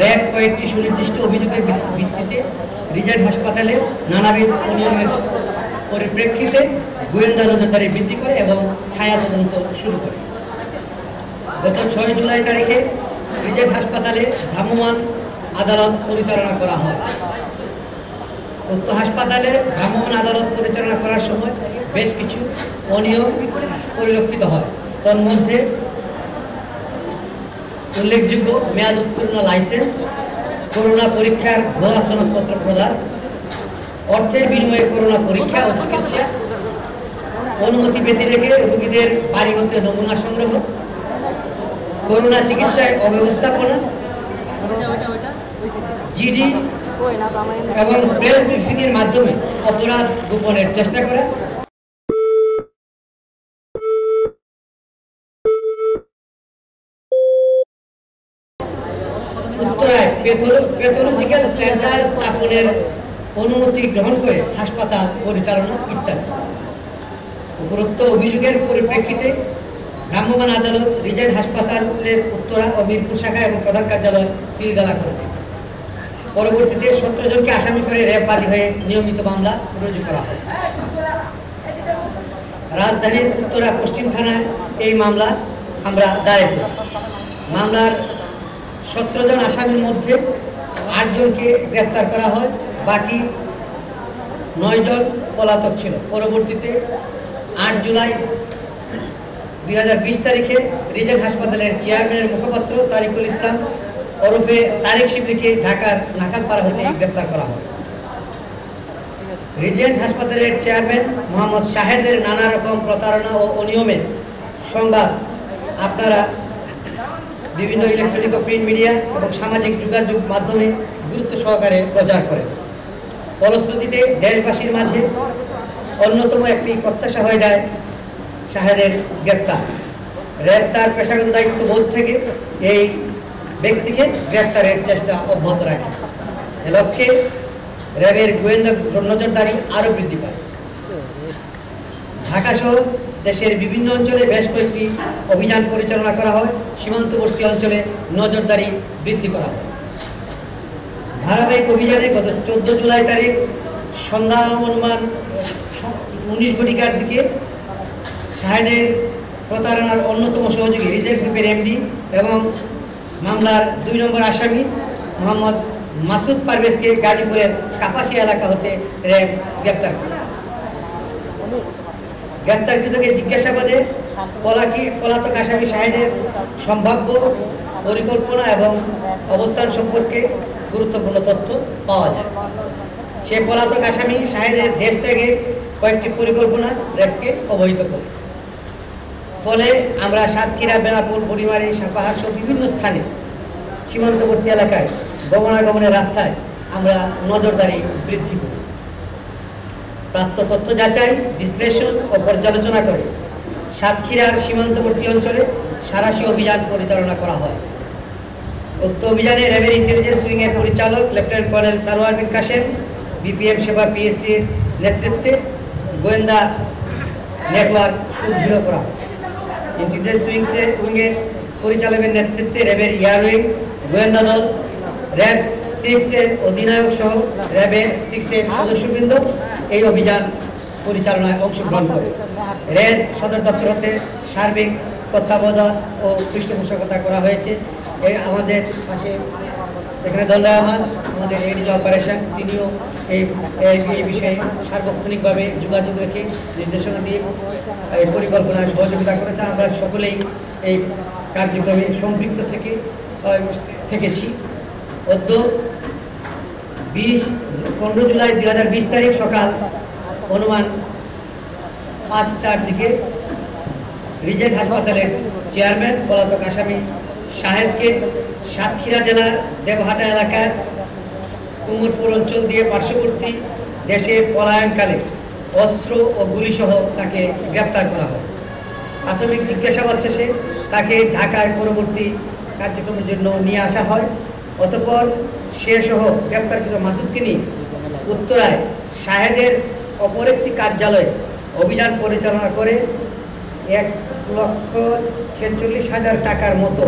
RAB কয়েকটি সুনির্দিষ্ট অভিযোগের ভিত্তিতে রিজার্ভ হাসপাতালে নানাবিধ অনিয়মের পরিপ্রেক্ষিতে গোয়েন্দা নজরদারি বৃদ্ধি করে এবং ছায়া তদন্ত শুরু করে। গত ছয় জুলাই তারিখে রিজেন্ট হাসপাতালে ভ্রাম্যমাণ আদালত পরিচালনা করা হয়। উক্ত হাসপাতালে ভ্রাম্যমাণ আদালত পরিচালনা করার সময় বেশ কিছু অনিয়ম পরিলক্ষিত হয়। তন্মধ্যে উল্লেখযোগ্য মেয়াদ উত্তীর্ণ লাইসেন্স, করোনা পরীক্ষার ভুয়া সনদপত্র প্রদান, অর্থের বিনিময়ে করোনা পরীক্ষা ও চিকিৎসা, অনুমতি পেতে রেখে রোগীদের বাড়ি হতে নমুনা সংগ্রহ, করোনা চিকিৎসায় অব্যবস্থাপনা, জিডি এবং প্রেস ব্রিফিংয়ের মাধ্যমে অপরাধ গোপনের চেষ্টা করা প্যাথোলজিক্যাল সেন্টার স্থাপনের অনুমতি গ্রহণ করে হাসপাতাল পরিচালনা ইত্যাদি। উপরোক্ত অভিযোগের পরিপ্রেক্ষিতে ভ্রাম্যমাণ আদালত রিজেন্ট হাসপাতালের উত্তরা ও মিরপুর শাখা এবং প্রধান কার্যালয় সিলগালা করে দেয়। পরবর্তীতে সতেরো জনকে আসামি করে র্যাব হয়ে নিয়মিত মামলা রুজু করা হয়। রাজধানীর উত্তরা পশ্চিম থানায় এই মামলা আমরা দায়ের মামলার সতেরো জন আসামির মধ্যে আটজনকে গ্রেপ্তার করা হয়, বাকি নয় জন পলাতক ছিল। পরবর্তীতে আট জুলাই দুই হাজার বিশ তারিখে রিজেন্ট হাসপাতালের চেয়ারম্যানের মুখপাত্র তারিকুল ইসলাম ওরফে তারিক শিবলিকে ঢাকার নাকালপাড়া হতে গ্রেপ্তার করা হয়। রিজেন্ট হাসপাতালের চেয়ারম্যান মোহাম্মদ শাহেদের নানা রকম প্রতারণা ও অনিয়মের সংবাদ আপনারা বিভিন্ন ইলেকট্রনিক ও প্রিন্ট মিডিয়া এবং সামাজিক যোগাযোগ মাধ্যমে গুরুত্ব সহকারে প্রচার করেন ফলশ্রুতিতে দেশবাসীর মাঝে অন্যতম একটি প্রত্যাশা হয়ে যায় শাহেদের গ্রেপ্তার। র্যাব তার পেশাগত দায়িত্ব বোধ থেকে এই ব্যক্তিকে গ্রেপ্তারের চেষ্টা অব্যাহত রাখে। এ লক্ষ্যে র্যাবের গোয়েন্দা নজরদারি আরও বৃদ্ধি পায়। ঢাকা সহ দেশের বিভিন্ন অঞ্চলে বেশ কয়েকটি অভিযান পরিচালনা করা হয়। সীমান্তবর্তী অঞ্চলে নজরদারি বৃদ্ধি করা হয়। ধারাবাহিক অভিযানে গত চোদ্দ জুলাই তারিখ সন্ধ্যা অনুমান উনিশ ঘটিকার দিকে শাহেদের প্রতারণার অন্যতম সহযোগী রিজার্ভ গ্রুপের এমডি এবং মামলার দুই নম্বর আসামি মোহাম্মদ মাসুদ পারভেজকে গাজীপুরের কাপাসিয়া এলাকা হতে র্যাব গ্রেপ্তার করে। গ্রেপ্তারকৃতকে জিজ্ঞাসাবাদে পলাকি পলাতক আসামি শাহেদের সম্ভাব্য পরিকল্পনা এবং অবস্থান সম্পর্কে গুরুত্বপূর্ণ তথ্য পাওয়া যায়। সে পলাতক আসামি শাহেদের দেশ থেকে কয়েকটি পরিকল্পনা র্যাবকে অবহিত করে। ফলে আমরা সাতক্ষীরা, বেনাপুর, বড়িমারি, সাপাহার বিভিন্ন স্থানে সীমান্তবর্তী এলাকায় গমনাগমনের রাস্তায় আমরা নজরদারি বৃদ্ধি করি। প্রাপ্ত তথ্য যাচাই, বিশ্লেষণ ও পর্যালোচনা করে সাতক্ষীরার সীমান্তবর্তী অঞ্চলে সারাশি অভিযান পরিচালনা করা হয়। উক্ত অভিযানে র্যাবের ইন্টেলিজেন্স উইংয়ের পরিচালক lieutenant colonel Sarwar bin Kashem, BPM সেবা পিএসসির নেতৃত্বে গোয়েন্দা নেটওয়ার্ক সুদৃঢ় করা ইন্টেলিজেন্স উইংসে উইংয়ের পরিচালকের নেতৃত্বে র্যাবের এয়ার উইং গোয়েন্দা দল, র্যাব সিক্সের অধিনায়ক সহ র্যাবের সিক্সের সদস্যবৃন্দ এই অভিযান পরিচালনায় অংশগ্রহণ করে। রেল সদর দপ্তর হতে সার্বিক তত্ত্বাবধান ও পৃষ্ঠপোষকতা করা হয়েছে। এই আমাদের পাশে এখানে দণ্ডায়মান আমাদের এডিজ অপারেশন তিনিও এই, এই- বিষয়ে সার্বক্ষণিকভাবে যোগাযোগ রেখে নির্দেশনা দিয়ে এই পরিকল্পনায় সহযোগিতা করেছে আমরা সকলেই এই কার্যক্রমে সম্পৃক্ত থেকে থেকেছি। অদ্য বিশ, পনেরো জুলাই দুই হাজার বিশ তারিখ সকাল অনুমান পাঁচটার দিকে রিজেন্ট হাসপাতালের চেয়ারম্যান পলাতক আসামি সাহেবকে সাতক্ষীরা জেলার দেবহাটা এলাকার কুমুরপুর অঞ্চল দিয়ে পার্শ্ববর্তী দেশে পলায়নকালে অস্ত্র ও গুলিসহ তাকে গ্রেপ্তার করা হয়। প্রাথমিক জিজ্ঞাসাবাদ শেষে তাকে ঢাকায় পরবর্তী কার্যক্রমের জন্য নিয়ে আসা হয়। অতঃপর সে সহ গ্রেপ্তারকৃত মাসুদকে নিয়ে উত্তরায় শাহেদের অপর একটি কার্যালয়ে অভিযান পরিচালনা করে এক লক্ষ ছেচল্লিশ হাজার টাকার মতো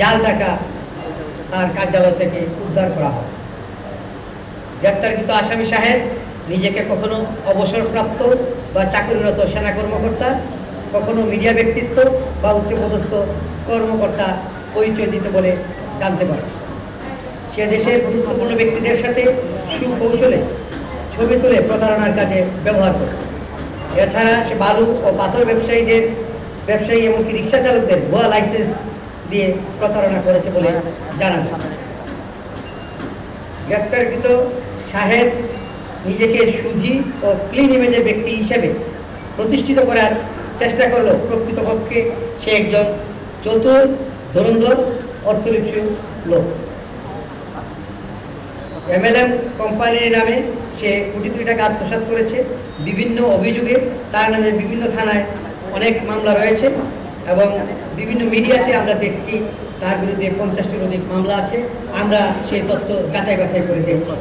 জাল টাকা তার কার্যালয় থেকে উদ্ধার করা হয়। গ্রেপ্তারকৃত আসামি সাহেব নিজেকে কখনো অবসরপ্রাপ্ত বা চাকরিরত সেনা কর্মকর্তা, কখনো মিডিয়া ব্যক্তিত্ব বা উচ্চপদস্থ কর্মকর্তা পরিচয় দিতে বলে জানতে পারে। সে দেশের গুরুত্বপূর্ণ ব্যক্তিদের সাথে সুকৌশলে ছবি তুলে প্রতারণার কাজে ব্যবহার করে। এছাড়া সে বালু ও পাথর ব্যবসায়ীদের, ব্যবসায়ী এমনকি রিক্সা চালকদের ভুয়া লাইসেন্স দিয়ে প্রতারণা করেছে বলে জানা যায় গ্রেপ্তারকৃত সাহেব নিজেকে সুধী ও ক্লিন ইমেজের ব্যক্তি হিসেবে প্রতিষ্ঠিত করার চেষ্টা করলেও প্রকৃতপক্ষে সে একজন চতুর, ধরন্ধর অর্থলিপসী লোক। এমএলএম কোম্পানির নামে সে কোটি কোটি টাকা আত্মসাৎ করেছে। বিভিন্ন অভিযোগে তার নামে বিভিন্ন থানায় অনেক মামলা রয়েছে এবং বিভিন্ন মিডিয়াতে আমরা দেখছি তার বিরুদ্ধে পঞ্চাশটির অধিক মামলা আছে। আমরা সেই তথ্য যাচাই বাছাই করে দেখছি।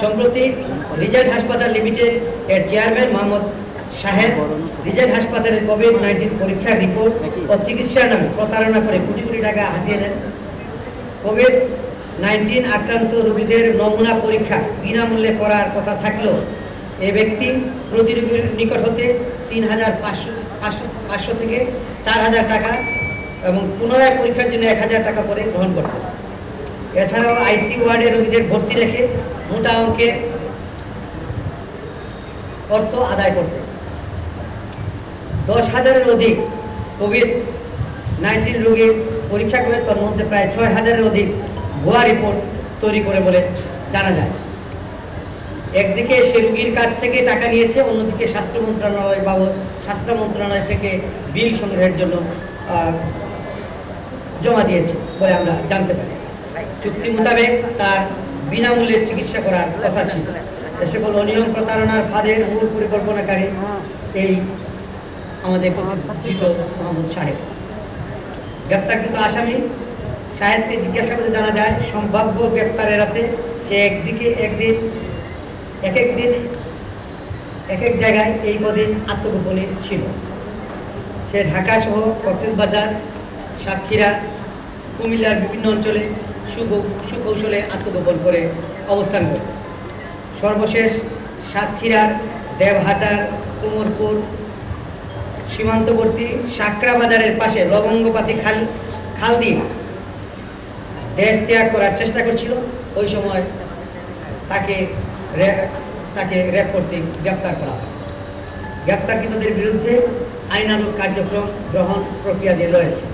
সম্প্রতি রিজার্ভ হাসপাতাল লিমিটেড এর চেয়ারম্যান মোহাম্মদ সাহেব রিজার্ভ হাসপাতালের কোভিড নাইন্টিন পরীক্ষার রিপোর্ট ও চিকিৎসার নামে প্রতারণা করে কোটি কোটি টাকা হাতিয়ে নেন। কোভিড নাইন্টিন আক্রান্ত রোগীদের নমুনা পরীক্ষা বিনামূল্যে করার কথা থাকলেও এ ব্যক্তি প্রতি রোগীর নিকট হতে তিন হাজার পাঁচশো পাঁচশো পাঁচশো থেকে চার হাজার টাকা এবং পুনরায় পরীক্ষার জন্য এক হাজার টাকা করে গ্রহণ করত। এছাড়াও আইসি ওয়ার্ডে রোগীদের ভর্তি রেখে মোটা অঙ্কের অর্থ আদায় করতে। দশ হাজারের অধিক কোভিড নাইন্টিন রোগীর পরীক্ষা করে, তার মধ্যে প্রায় ছয় হাজারের অধিক ভুয়া রিপোর্ট তৈরি করে বলে জানা যায়। একদিকে সে রুগীর কাছ থেকে টাকা নিয়েছে, অন্যদিকে স্বাস্থ্য মন্ত্রণালয় বাবদ, স্বাস্থ্য মন্ত্রণালয় থেকে বিল সংগ্রহের জন্য জমা দিয়েছে বলে আমরা জানতে পারি। চুক্তি মোতাবেক তার বিনামূল্যে চিকিৎসা করার কথা ছিল। এ সকল অনিয়ম প্রতারণার ফাঁদের মূল পরিকল্পনাকারী এই আমাদের ধৃত মোহাম্মদ সাহেব। গ্রেপ্তারকৃত আসামি সাহেবকে জিজ্ঞাসাবাদে জানা যায়, সম্ভাব্য গ্রেপ্তার এড়াতে সে একদিকে একদিন এক এক দিন এক এক জায়গায় এই কদিন আত্মগোপনে ছিল। সে ঢাকা সহ কক্সবাজার, সাতক্ষীরা, কুমিল্লার বিভিন্ন অঞ্চলে সুকৌ- সুকৌশলে আত্মগোপন করে অবস্থান করে। সর্বশেষ সাতক্ষীরার, দেবহাটার, কুমোরপুর, সীমান্তবর্তী সাকরা বাজারের পাশে লবঙ্গপাতি খাল খাল দিয়ে দেশ ত্যাগ করার চেষ্টা করছিল ওই সময় তাকে তাকে র্যাপ করতে গ্রেপ্তার করা হয়। গ্রেপ্তারকৃতদের বিরুদ্ধে আইনানুক কার্যক্রম গ্রহণ প্রক্রিয়াধীন রয়েছে।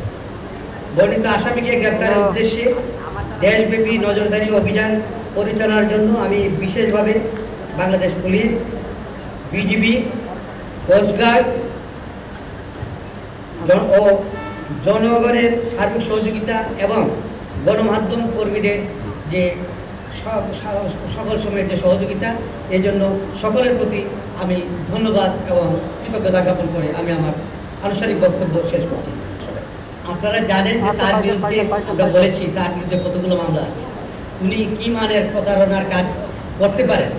বর্ণিত আসামিকে গ্রেপ্তারের উদ্দেশ্যে দেশব্যাপী নজরদারি অভিযান পরিচালনার জন্য আমি বিশেষভাবে Bangladesh police BGB coast guard ও জনগণের সার্বিক সহযোগিতা এবং গণমাধ্যম কর্মীদের যে সব সকল সময়ের যে সহযোগিতা এই জন্য সকলের প্রতি আমি ধন্যবাদ এবং কৃতজ্ঞতা জ্ঞাপন করে আমি আমার আনুষ্ঠানিক বক্তব্য শেষ করছি। আপনারা জানেন যে তার বিরুদ্ধে আমরা বলেছি, তার বিরুদ্ধে কতগুলো মামলা আছে। উনি কি মানের প্রতারণার কাজ করতে পারেন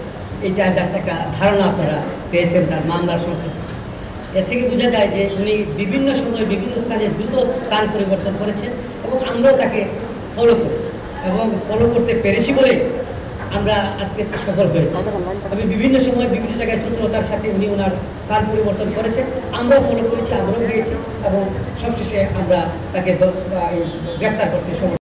যা জাস্ট একটা ধারণা আপনারা পেয়েছেন তার মামলার সম্পর্কে। এ থেকে বোঝা যায় যে উনি বিভিন্ন সময় বিভিন্ন স্থানে দ্রুত স্থান পরিবর্তন করেছেন এবং আমরাও তাকে ফলো করেছি এবং ফলো করতে পেরেছি বলে আমরা আজকে সফল হয়েছি। আমি বিভিন্ন সময় বিভিন্ন জায়গায় চতুরতার সাথে উনি ওনার স্থান পরিবর্তন করেছে আমরাও ফলো করেছি আমরাও পেয়েছি এবং সবশেষে আমরা তাকে গ্রেপ্তার করতে সফল